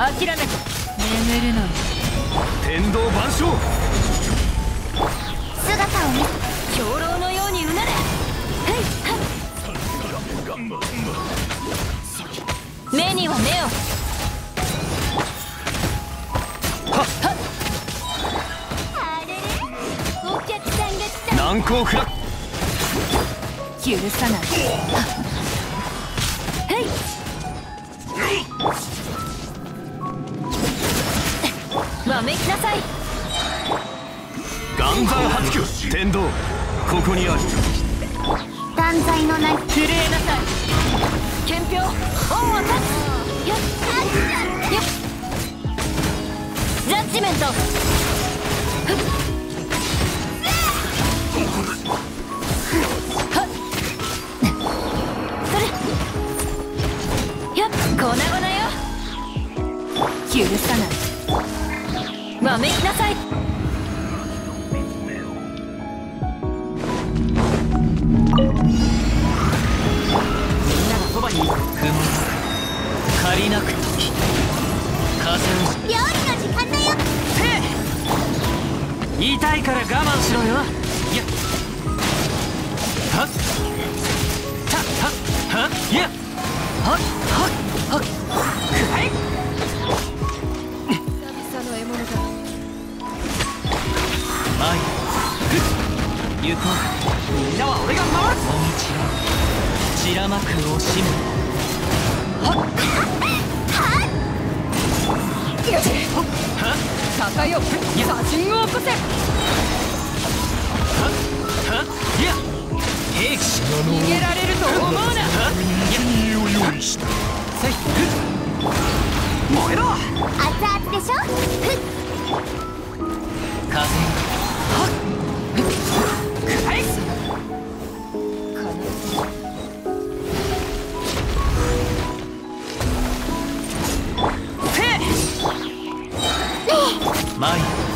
諦め眠るのよ天道万象。姿を見兵糧のようにうなれ。目には目を。あれれ？お客さんが来た。難攻不落。許さないわめきなさい。岩山八九天道。ここにある。断罪のない震えなさい憲兵恩を立つ。よっよっ。ジャッジメント。ふっ。はっ。それ。やっ。粉々よ。許さないわめきなさい。みんながそばに雲借りなく時風を料理の。時間だよ痛いから我慢しろよ。いや。はっ。たはっはいや。はっはっはっ行こうみんなは俺が回す。お道を散らまく惜しむはっ。高よ写真を起こせはっ。はっ。いや兵士逃げられると思うなはっ。いやを用意したせいふっ。燃えろ熱々でしょ風はっ。ふっ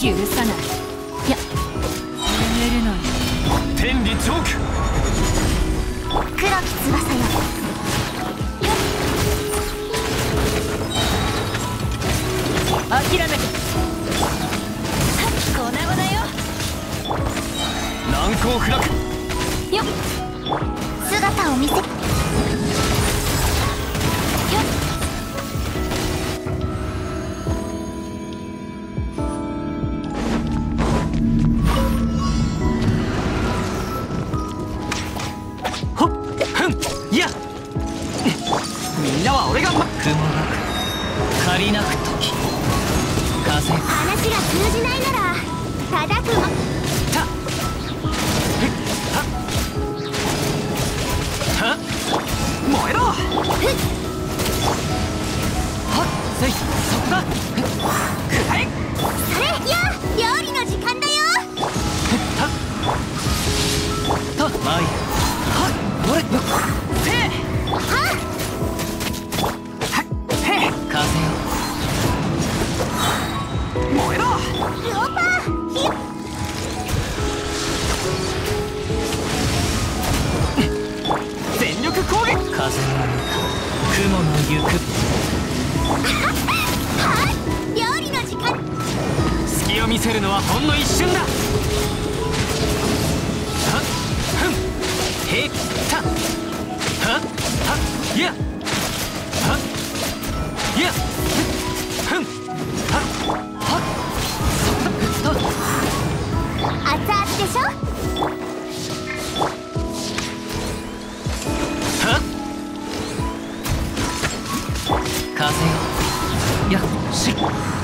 許さないいや眠るのよ。天理チョーク黒き翼よ。よ。っ諦めてはっき粉々よ。難攻不落よ。っ姿を見せは俺がま雲なく借りなく時。風話が通じないなら叩くまたはは燃えろ。はっせいそこだ。くらえそれや料理の時間だよ。はっとまいはっ俺せを見せるのはほんの一瞬だ。はっ？た。はっ？はっ？や。はっ？いや。ふん。はっ？はっ？そっ？と熱々でしょはっ？風よやっ？へ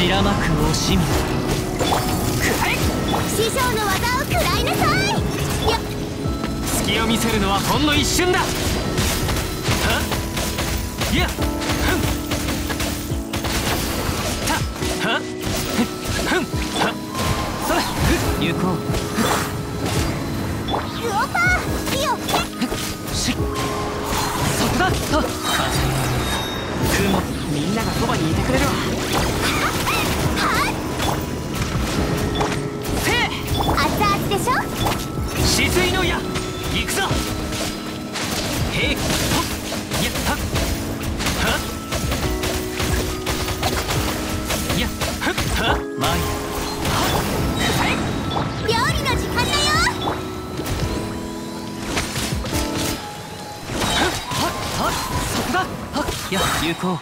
散らまく惜しみくらえ師匠の技を食らいなさい。や。っ隙を見せるのはほんの一瞬だ。は？っいや。ふん。たは？っふん。は？っそれ行こウ有効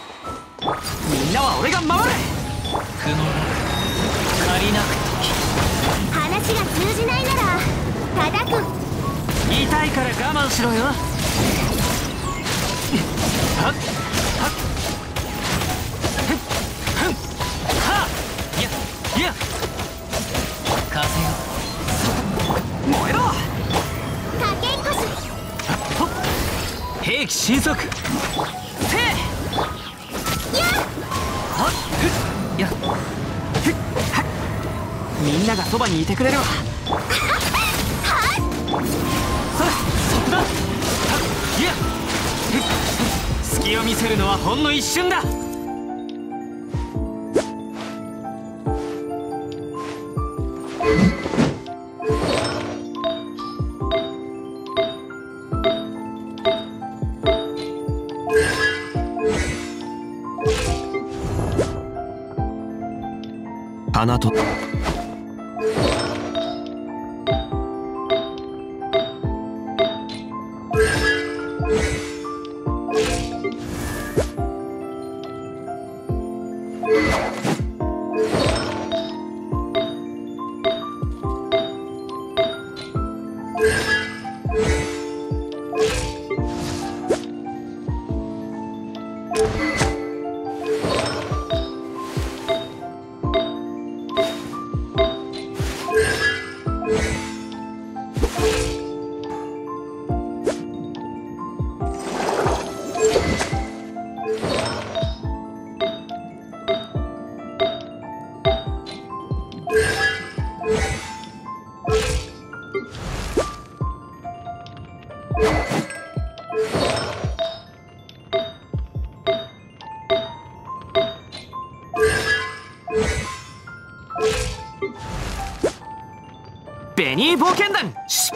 みんなは俺が守れ雲が借りなく話が通じないなら叩く。痛いから我慢しろよ。はっはっ。ふんふんはっ。やや。風よ燃えろ。かけっこしほっっふっやっみんながそばにいてくれるわ。それそこだ。いや。隙を見せるのはほんの一瞬だ。花とベニー冒険団。し